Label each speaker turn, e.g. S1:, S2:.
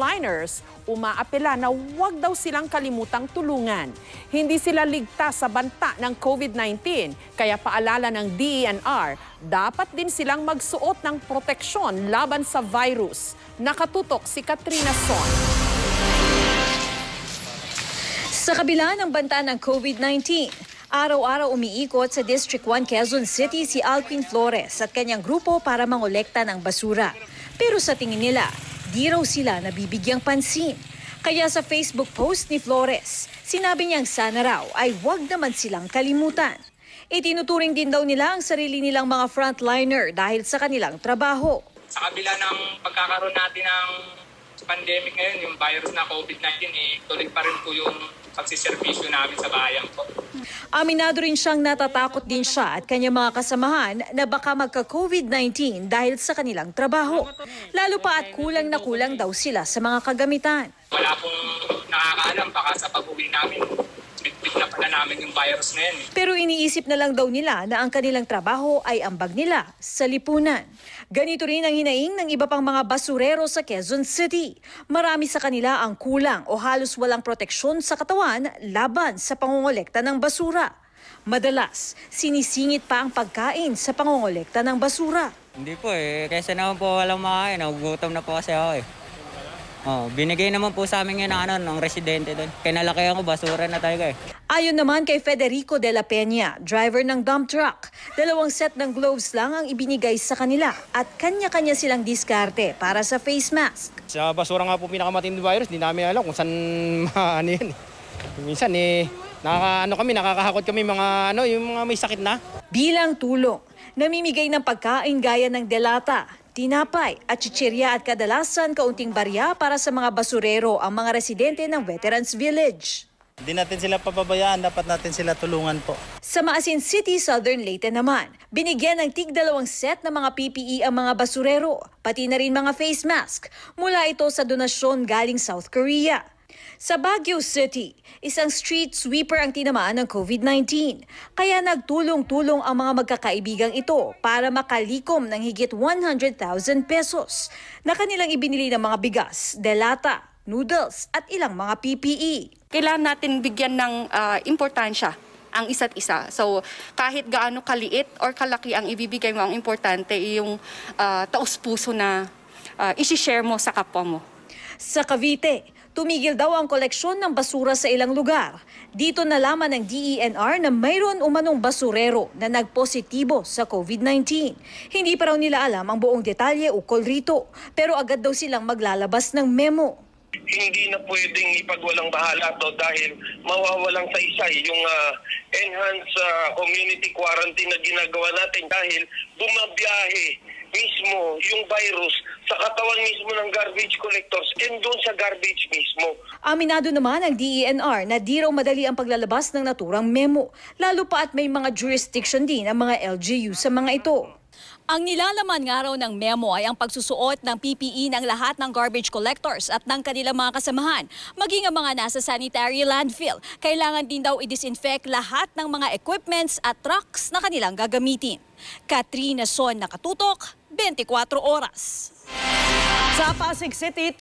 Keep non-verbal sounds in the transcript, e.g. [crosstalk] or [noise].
S1: Liners, umaapela na huwag daw silang kalimutang tulungan. Hindi sila ligtas sa banta ng COVID-19, kaya paalala ng DENR, dapat din silang magsuot ng proteksyon laban sa virus. Nakatutok si Katrina Son.
S2: Sa kabila ng banta ng COVID-19, araw-araw umiikot sa District 1 Quezon City si Alquin Flores at kanyang grupo para mangolekta ng basura. Pero sa tingin nila, di raw sila nabibigyang pansin. Kaya sa Facebook post ni Flores, sinabi niyang sana raw ay huwag naman silang kalimutan. Itinuturing din daw nila ang sarili nilang mga frontliner dahil sa kanilang trabaho.
S3: sa kabila ng pagkakaroon natin ng pandemic ngayon, yung virus na COVID-19, eh, tuloy pa rin po yung pagsiservisyo namin sa bayan po.
S2: Aminado rin siyang natatakot din siya at kanyang mga kasamahan na baka magka-COVID-19 dahil sa kanilang trabaho. Lalo pa at kulang na kulang daw sila sa mga kagamitan.
S3: Wala pong nakakaalam, baka sa pag-uwi namin, bitbit na namin yung virus na yan. eh.
S2: Pero iniisip na lang daw nila na ang kanilang trabaho ay ambag nila sa lipunan. Ganito rin ang hinaing ng iba pang mga basurero sa Quezon City. Marami sa kanila ang kulang o halos walang proteksyon sa katawan laban sa pangongolekta ng basura. Madalas, sinisingit pa ang pagkain sa pangongolekta ng basura.
S4: Hindi po eh. Kaysa naman po walang makain. Nagugutom na po kasi ako eh. Oh, binigay naman po sa amin yun ng, ano, ng residente doon. Kinalakihan ko, basura na talaga eh.
S2: Ayon naman kay Federico de la Peña, driver ng dump truck, dalawang set ng gloves lang ang ibinigay sa kanila at kanya-kanya silang diskarte para sa face mask.
S5: Sa basura nga po pinakamatinding virus, hindi namin alam kung saan [laughs] ano yun. eh. Minsan eh, nakaka, ano kami, nakakahakot kami mga, ano, yung mga may sakit na.
S2: Bilang tulong, namimigay ng pagkain gaya ng delata, tinapay at chichirya at kadalasan kaunting barya para sa mga basurero ang mga residente ng Veterans Village.
S6: Hindi natin sila pababayaan, dapat natin sila tulungan po.
S2: Sa Maasin City, Southern Leyte naman, binigyan ng tig dalawang set ng mga PPE ang mga basurero, pati na rin mga face mask, mula ito sa donasyon galing South Korea. Sa Baguio City, isang street sweeper ang tinamaan ng COVID-19. Kaya nagtulong-tulong ang mga magkakaibigang ito para makalikom ng higit 100,000 pesos na kanilang ibinili ng mga bigas, delata, noodles at ilang mga. PPE.
S7: kailangan natin bigyan ng ah, importansya ang isa't isa. So, kahit gaano kaliit or kalaki ang ibibigay mo, ang importante yung ah, taus-puso na uh, isi-share mo sa kapwa mo.
S2: Sa Cavite, tumigil daw ang koleksyon ng basura sa ilang lugar. Dito nalaman ng DENR na mayroon umanong basurero na nagpositibo sa COVID-19. Hindi pa raw nila alam ang buong detalye ukol rito, pero agad daw silang maglalabas ng memo.
S8: hindi na pwedeng ipagwalang bahala to dahil mawawalang sa isa yung ah, enhanced ah, community quarantine na ginagawa natin dahil bumabiyahe mismo yung virus sa katawan mismo ng garbage collectors and doon sa garbage mismo.
S2: Aminado naman ang DENR na di raw madali ang paglalabas ng naturang memo, lalo pa at may mga jurisdiction din ang mga LGU sa mga ito. Ang nilalaman nga raw ng memo ay ang pagsusuot ng PPE ng lahat ng garbage collectors at ng kanilang mga kasamahan, maging ang mga nasa sanitary landfill. Kailangan din daw i-disinfect lahat ng mga equipments at trucks na kanilang gagamitin. Katrina Son nakatutok, 24 oras.
S1: Sa Pasig City,